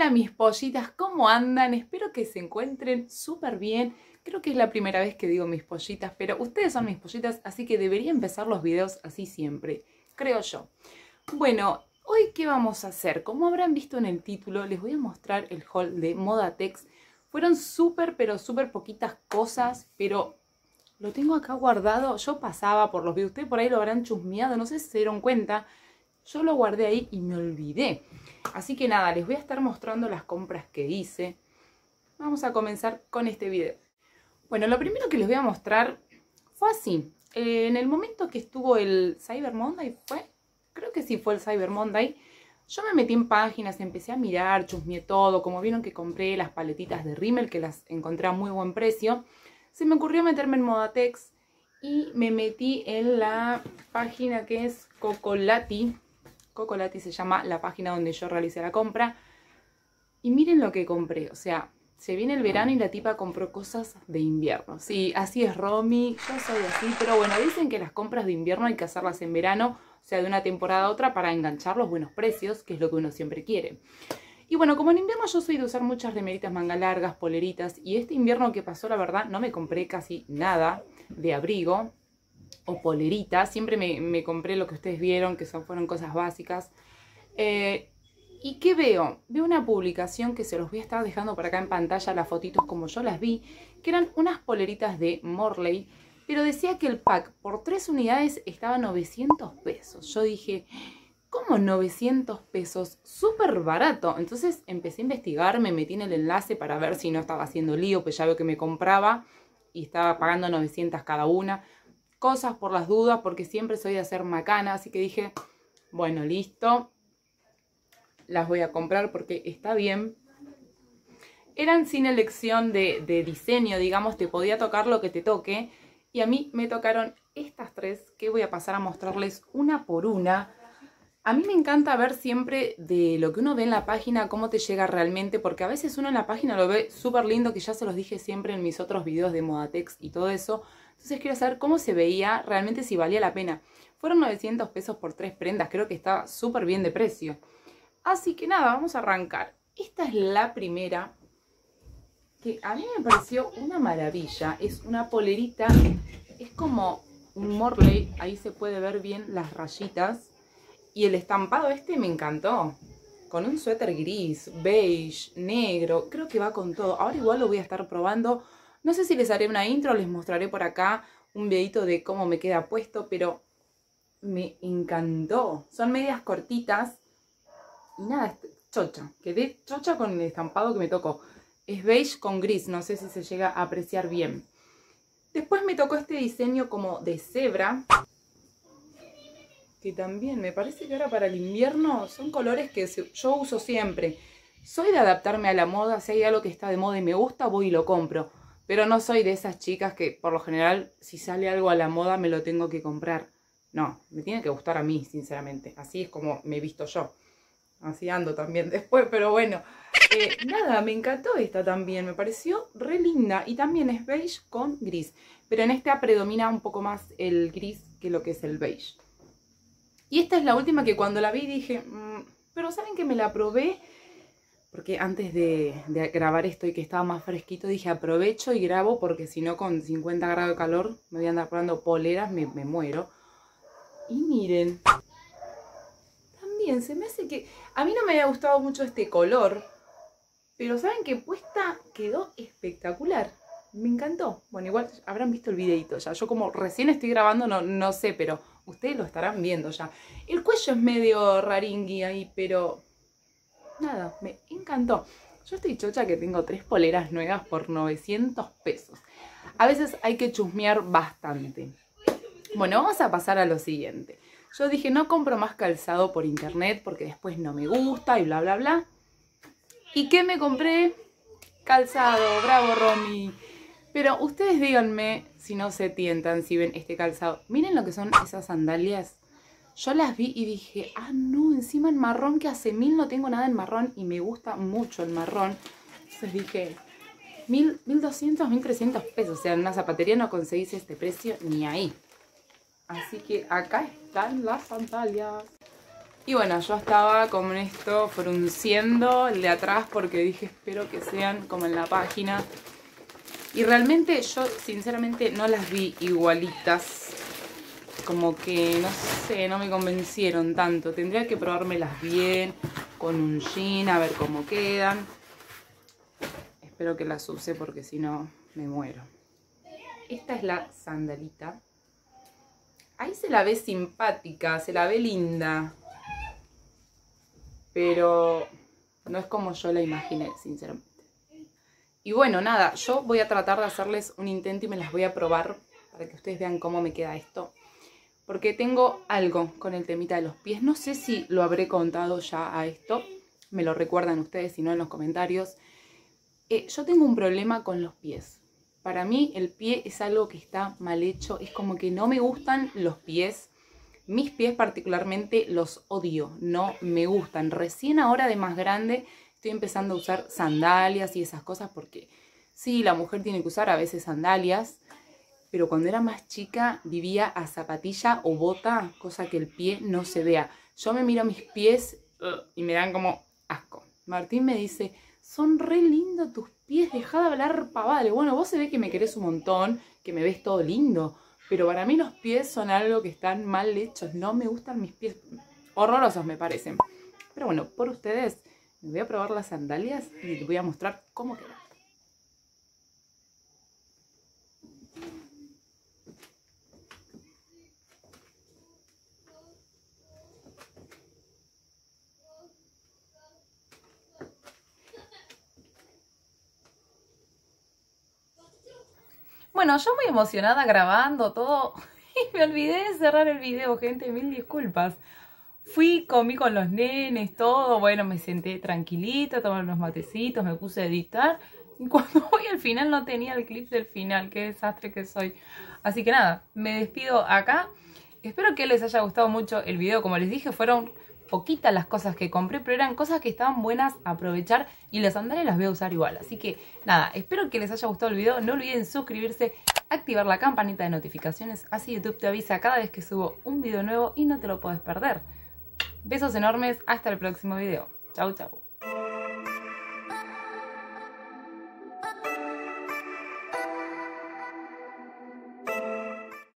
Hola mis pollitas, ¿cómo andan? Espero que se encuentren súper bien. Creo que es la primera vez que digo mis pollitas, pero ustedes son mis pollitas, así que debería empezar los videos así siempre, creo yo. Bueno, hoy ¿qué vamos a hacer? Como habrán visto en el título, les voy a mostrar el haul de Modatex. Fueron súper, pero súper poquitas cosas, pero lo tengo acá guardado. Yo pasaba por los videos, ustedes por ahí lo habrán chusmeado, no sé si se dieron cuenta. Yo lo guardé ahí y me olvidé. Así que nada, les voy a estar mostrando las compras que hice. Vamos a comenzar con este video. Bueno, lo primero que les voy a mostrar fue así. Eh, en el momento que estuvo el Cyber Monday, ¿fue? Creo que sí fue el Cyber Monday. Yo me metí en páginas, empecé a mirar, chusmeé todo. Como vieron que compré las paletitas de Rimmel, que las encontré a muy buen precio. Se me ocurrió meterme en Modatex y me metí en la página que es Cocolati Cocolati se llama la página donde yo realicé la compra. Y miren lo que compré, o sea, se viene el verano y la tipa compró cosas de invierno. Sí, así es Romy, yo soy así, pero bueno, dicen que las compras de invierno hay que hacerlas en verano, o sea, de una temporada a otra para enganchar los buenos precios, que es lo que uno siempre quiere. Y bueno, como en invierno yo soy de usar muchas remeritas manga largas, poleritas, y este invierno que pasó, la verdad, no me compré casi nada de abrigo, o polerita. Siempre me, compré lo que ustedes vieron, que son, fueron cosas básicas. Eh, ¿Y qué veo? Veo una publicación que se los voy a estar dejando por acá en pantalla, las fotitos como yo las vi, que eran unas poleritas de Morley, pero decía que el pack por tres unidades estaba 900 pesos. Yo dije, ¿cómo 900 pesos? Súper barato. Entonces empecé a investigar, me metí en el enlace para ver si no estaba haciendo lío, pues ya veo que me compraba y estaba pagando 900 cada una cosas por las dudas, porque siempre soy de hacer macana, así que dije, bueno, listo, las voy a comprar porque está bien. Eran sin elección de, diseño, digamos, te podía tocar lo que te toque, y a mí me tocaron estas tres que voy a pasar a mostrarles una por una. A mí me encanta ver siempre de lo que uno ve en la página, cómo te llega realmente, porque a veces uno en la página lo ve súper lindo, que ya se los dije siempre en mis otros videos de Modatex y todo eso, entonces quiero saber cómo se veía, realmente si valía la pena. Fueron 900 pesos por tres prendas, creo que estaba súper bien de precio. Así que nada, vamos a arrancar. Esta es la primera, que a mí me pareció una maravilla. Es una polerita, es como un Morley, ahí se puede ver bien las rayitas. Y el estampado este me encantó. Con un suéter gris, beige, negro, creo que va con todo. Ahora igual lo voy a estar probando no sé si les haré una intro, les mostraré por acá un videito de cómo me queda puesto, pero me encantó. Son medias cortitas y nada, chocha. Quedé chocha con el estampado que me tocó. Es beige con gris, no sé si se llega a apreciar bien. Después me tocó este diseño como de cebra, que también me parece que ahora para el invierno son colores que yo uso siempre. Soy de adaptarme a la moda, si hay algo que está de moda y me gusta, voy y lo compro. Pero no soy de esas chicas que por lo general si sale algo a la moda me lo tengo que comprar. No, me tiene que gustar a mí, sinceramente. Así es como me he visto yo. Así ando también después, pero bueno. Eh, nada, me encantó esta también. Me pareció re linda. Y también es beige con gris. Pero en esta predomina un poco más el gris que lo que es el beige. Y esta es la última que cuando la vi dije... Mm, pero ¿saben que me la probé? Porque antes de, grabar esto y que estaba más fresquito, dije aprovecho y grabo porque si no con 50 grados de calor me voy a andar probando poleras, me, muero. Y miren, también se me hace que... A mí no me había gustado mucho este color, pero saben que puesta quedó espectacular. Me encantó. Bueno, igual habrán visto el videito ya. Yo como recién estoy grabando no, no sé, pero ustedes lo estarán viendo ya. El cuello es medio raringui ahí, pero nada, me encantó. Yo estoy chocha que tengo tres poleras nuevas por 900 pesos. A veces hay que chusmear bastante. Bueno, vamos a pasar a lo siguiente. Yo dije, no compro más calzado por internet porque después no me gusta y bla, bla, bla. ¿Y qué me compré? Calzado, bravo Romy. Pero ustedes díganme si no se tientan, si ven este calzado. Miren lo que son esas sandalias yo las vi y dije, ah, no, encima en marrón, que hace mil no tengo nada en marrón y me gusta mucho el marrón. Entonces dije, mil, mil doscientos, mil trescientos pesos. O sea, en una zapatería no conseguís este precio ni ahí. Así que acá están las sandalias. Y bueno, yo estaba con esto frunciendo el de atrás porque dije espero que sean como en la página. Y realmente yo sinceramente no las vi igualitas. Como que, no sé, no me convencieron tanto. Tendría que probármelas bien con un jean, a ver cómo quedan. Espero que las use porque si no me muero. Esta es la sandalita. Ahí se la ve simpática, se la ve linda. Pero no es como yo la imaginé, sinceramente. Y bueno, nada, yo voy a tratar de hacerles un intento y me las voy a probar para que ustedes vean cómo me queda esto. Porque tengo algo con el temita de los pies. No sé si lo habré contado ya a esto. Me lo recuerdan ustedes, si no en los comentarios. Eh, yo tengo un problema con los pies. Para mí el pie es algo que está mal hecho. Es como que no me gustan los pies. Mis pies particularmente los odio. No me gustan. Recién ahora de más grande Estoy empezando a usar sandalias y esas cosas porque sí, la mujer tiene que usar a veces sandalias, pero cuando era más chica vivía a zapatilla o bota, cosa que el pie no se vea. Yo me miro mis pies y me dan como asco. Martín me dice, son re lindos tus pies, deja de hablar pavales. Bueno, vos se ve que me querés un montón, que me ves todo lindo, pero para mí los pies son algo que están mal hechos. No me gustan mis pies, horrorosos me parecen. Pero bueno, por ustedes me voy a probar las sandalias y les voy a mostrar cómo quedan. Bueno, yo muy emocionada grabando todo y me olvidé de cerrar el video, gente, mil disculpas. Fui, comí con los nenes, todo, bueno, me senté tranquilita, tomé unos matecitos, me puse a editar. Y cuando voy al final no tenía el clip del final, qué desastre que soy. Así que nada, me despido acá. Espero que les haya gustado mucho el video. Como les dije, fueron poquitas las cosas que compré, pero eran cosas que estaban buenas a aprovechar y las sandalias las voy a usar igual. Así que nada, espero que les haya gustado el video. No olviden suscribirse, activar la campanita de notificaciones, así YouTube te avisa cada vez que subo un video nuevo y no te lo puedes perder. Besos enormes, hasta el próximo video. Chau, chau.